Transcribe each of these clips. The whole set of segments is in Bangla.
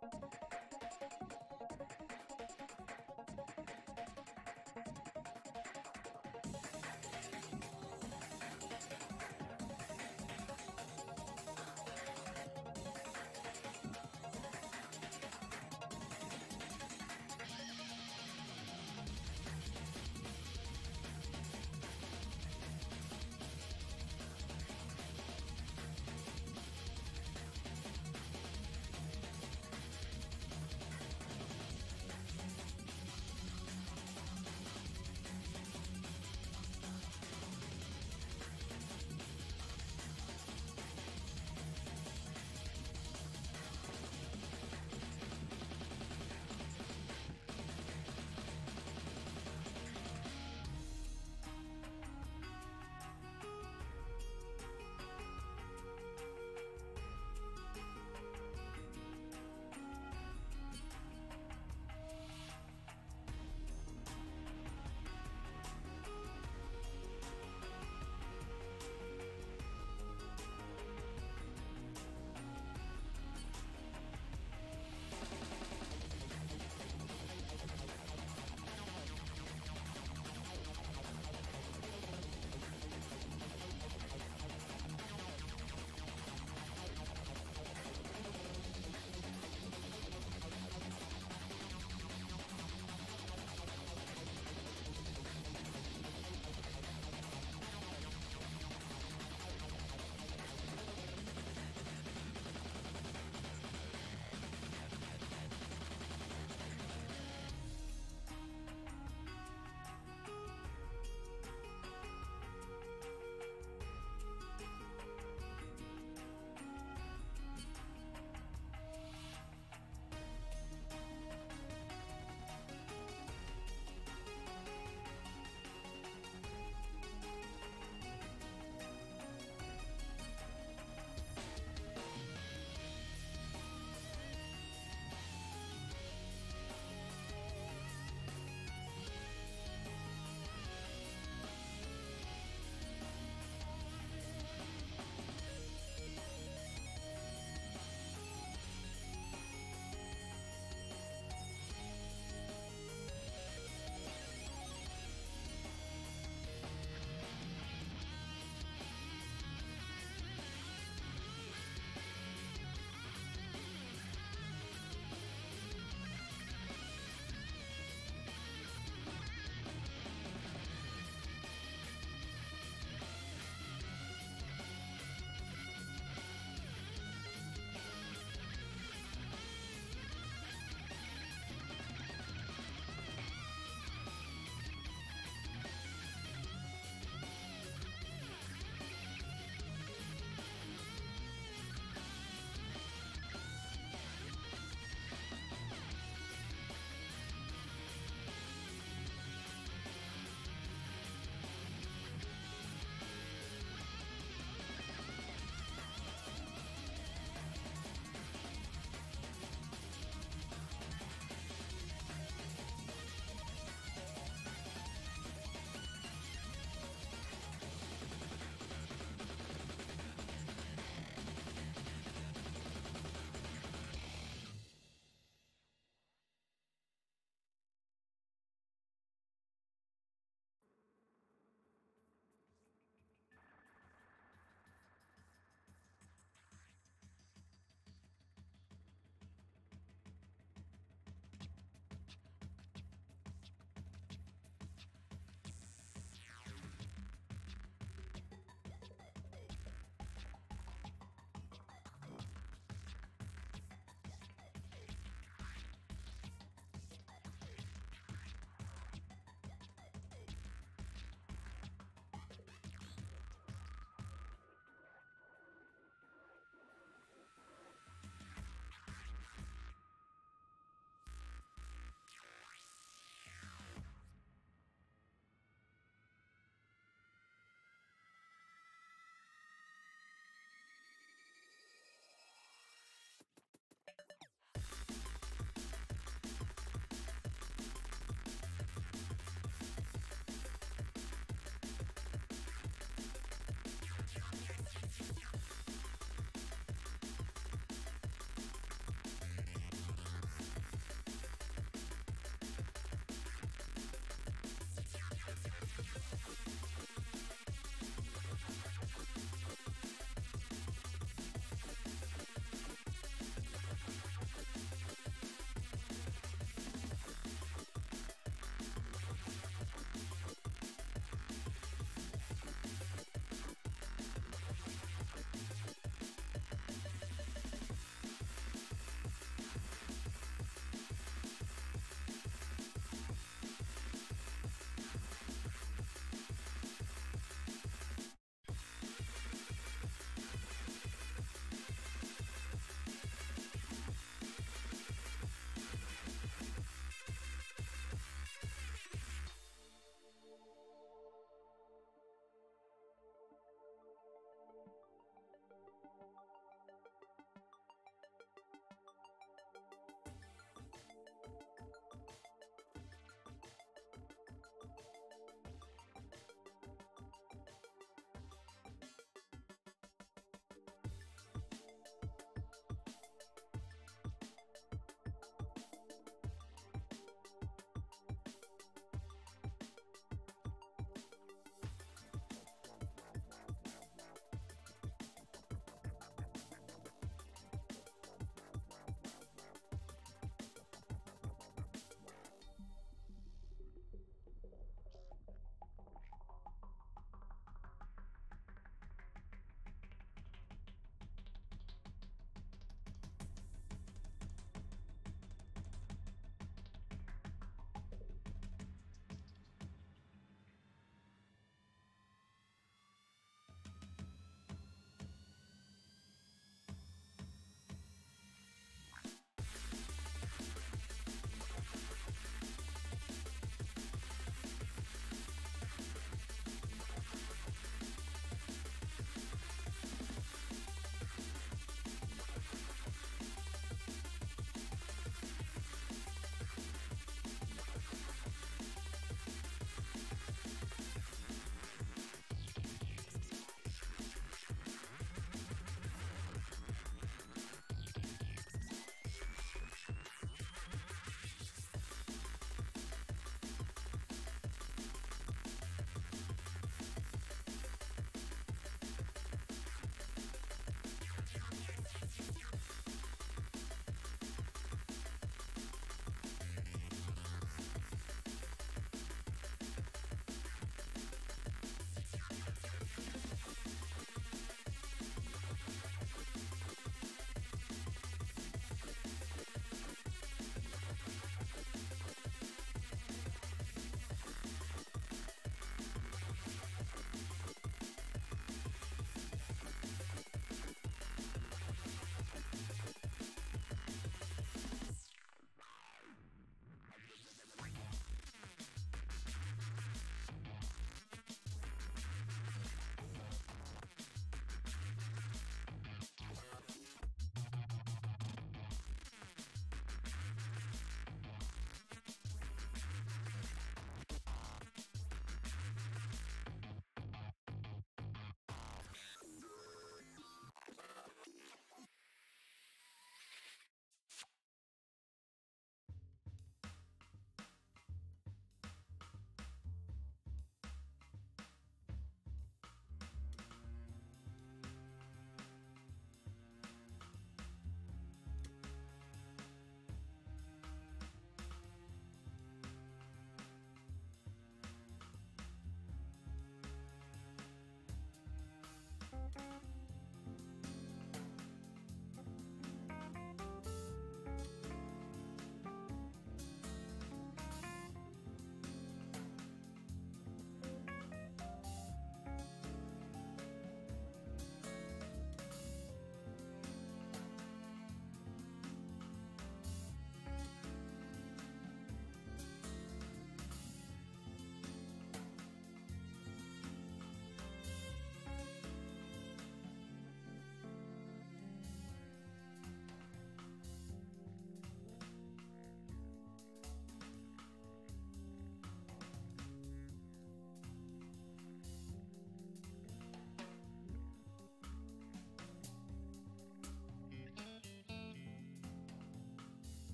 フフフフ。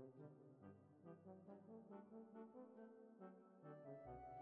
Thank you.